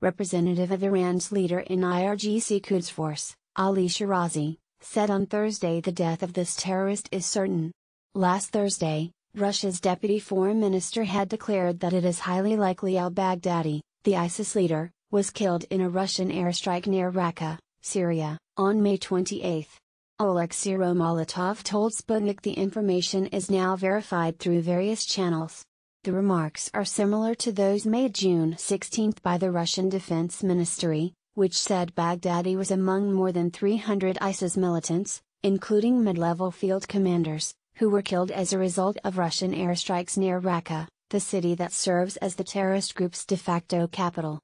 representative of Iran's leader in IRGC Quds Force, Ali Shirazi, said on Thursday the death of this terrorist is certain. Last Thursday, Russia's deputy foreign minister had declared that it is highly likely al Baghdadi, the ISIS leader, was killed in a Russian airstrike near Raqqa, Syria, on May 28. Oleg Syromolotov told Sputnik the information is now verified through various channels. The remarks are similar to those made June 16 by the Russian Defense Ministry, which said Baghdadi was among more than 300 ISIS militants, including mid-level field commanders, who were killed as a result of Russian airstrikes near Raqqa, the city that serves as the terrorist group's de facto capital.